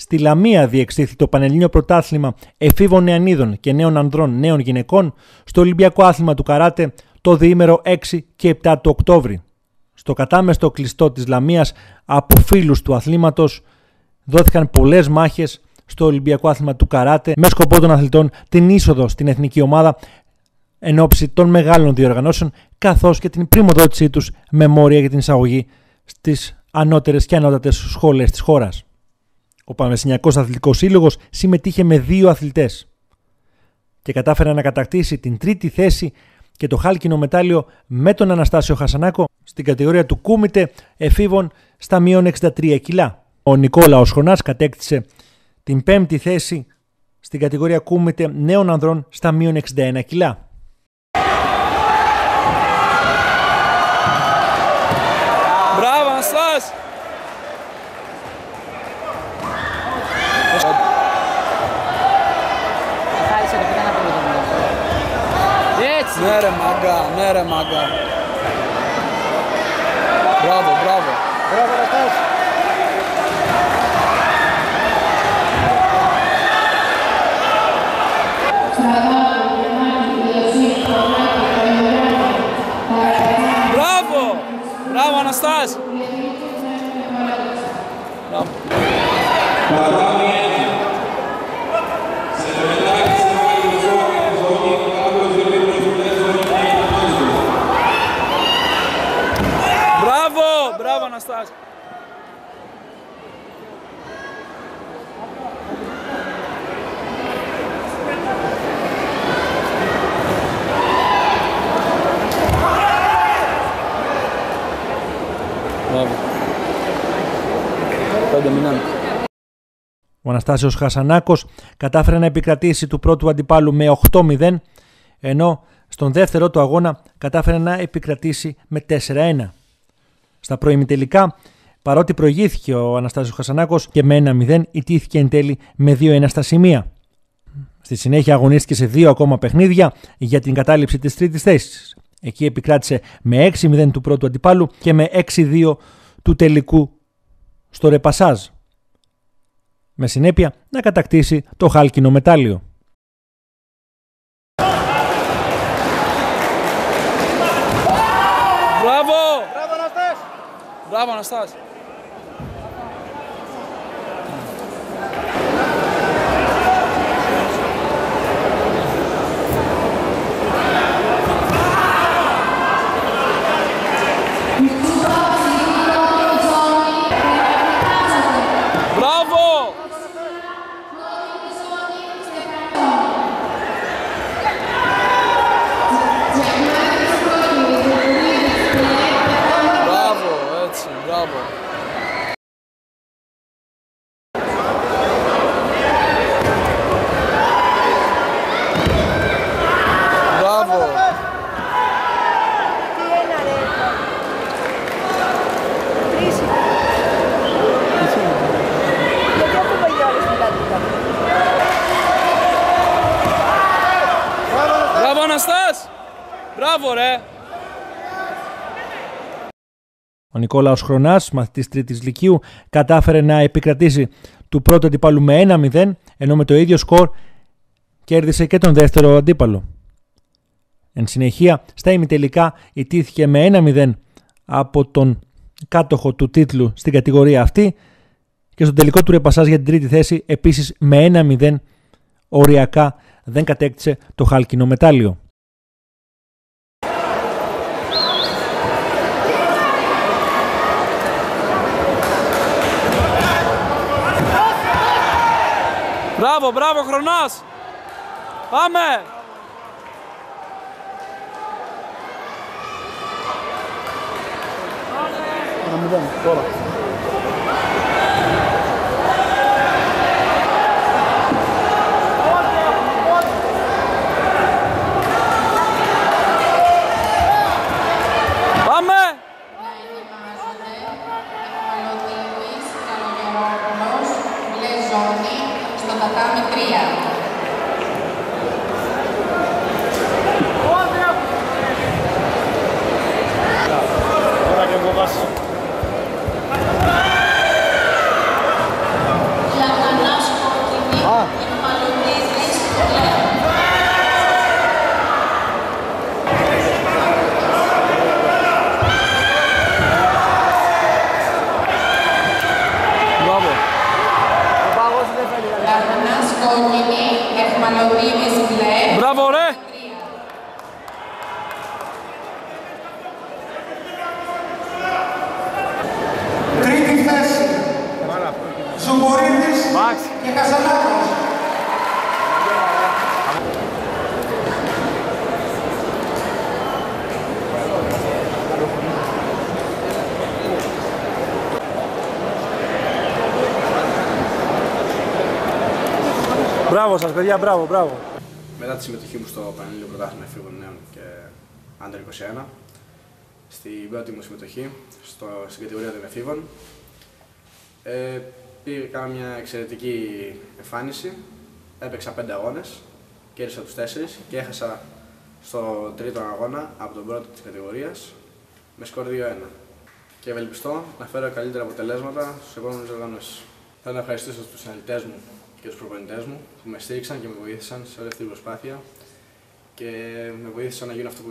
Στη Λαμία διεξήχθη το Πανελλήνιο Πρωτάθλημα Εφήβων Νεανίδων και Νέων Ανδρών Νέων Γυναικών στο Ολυμπιακό Άθλημα του Καράτε το διήμερο 6 και 7 του Οκτώβρη. Στο κατάμεστο κλειστό της Λαμίας από φίλους του αθλήματος δόθηκαν πολλές μάχες στο Ολυμπιακό Άθλημα του Καράτε με σκοπό των αθλητών την είσοδο στην εθνική ομάδα εν ώψη των μεγάλων διοργανώσεων καθώς και την πρημοδότησή τους με μόρια για την εισαγωγή στις ανώτερες και ανώτατες σχόλες της χώρας. Ο Πανεπιστημιακός Αθλητικός Σύλλογος συμμετείχε με δύο αθλητές και κατάφερε να κατακτήσει την τρίτη θέση και το χάλκινο μετάλλιο με τον Αναστάσιο Χασανάκο στην κατηγορία του κούμιτε εφήβων στα μείον 63 κιλά. Ο Νικόλαος Χρονάς κατέκτησε την πέμπτη θέση στην κατηγορία κούμιτε νέων ανδρών στα μείον 61 κιλά. Μπράβο, Αναστάς! Nere maga, nere maga. Πέντε μηνών. Ο Αναστάσιος Χασανάκος κατάφερε να επικρατήσει του πρώτου αντιπάλου με 8-0, ενώ στον δεύτερο του αγώνα κατάφερε να επικρατήσει με 4-1. Στα προημιτελικά, παρότι προηγήθηκε ο Αναστάσιος Χασανάκος και με 1-0, ιτήθηκε εν τέλει με 2-1 στα σημεία. Στη συνέχεια αγωνίστηκε σε δύο ακόμα παιχνίδια για την κατάληψη της τρίτης θέσης. Εκεί επικράτησε με 6-0 του πρώτου αντιπάλου και με 6-2 του τελικού στο ρεπασάζ με συνέπεια να κατακτήσει το χάλκινο μετάλλιο. Μπράβο! Μπράβο, Αναστάς! Μπράβο, Αναστάς! Την πλάτη Μπράβο, Αναστάς! Μπράβο, ρε! Ο Νικόλαος Χρονάς, μαθητής τρίτης λυκείου, κατάφερε να επικρατήσει του πρώτου αντιπάλου με 1-0, ενώ με το ίδιο σκορ κέρδισε και τον δεύτερο αντίπαλο. Εν συνεχεία, στα ημιτελικά ιτήθηκε με 1-0 από τον κάτοχο του τίτλου στην κατηγορία αυτή και στο τελικό του ρεπασάζ για την τρίτη θέση επίσης με 1-0 οριακά δεν κατέκτησε το χάλκινο μετάλλιο. Μπράβο, μπράβο, Χρονάς! Πάμε! Πάμε! Στο Μπράβο σας παιδιά, μπράβο, μπράβο. Μετά τη συμμετοχή μου στο Πανελλήνιο Πρωτάθλημα Εφήβων Νέων και Άντερ 21, στην πρώτη μου συμμετοχή στο, στην κατηγορία των εφήβων, ε, πήγα, κάνα μια εξαιρετική εμφάνιση. Έπαιξα πέντε αγώνες, κέρδισα τους τέσσερις και έχασα στο τρίτο αγώνα από τον πρώτο της κατηγορίας με σκορ 2-1. Και ευελπιστώ να φέρω καλύτερα αποτελέσματα στους επόμενους οργανώσεις. Θέλω να ευχαριστήσω τους συναλλητές μου και τους προπονητές μου που με στήριξαν και με βοήθησαν σε όλη αυτή την προσπάθεια. Και με βοήθησαν να γίνω αυτό που